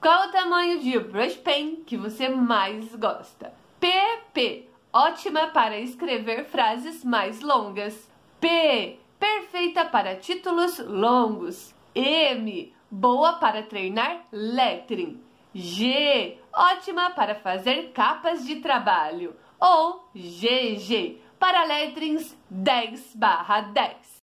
Qual o tamanho de brush pen que você mais gosta? PP, ótima para escrever frases mais longas. P, perfeita para títulos longos. M, boa para treinar lettering. G, ótima para fazer capas de trabalho. Ou GG, para letterings 10 barra 10.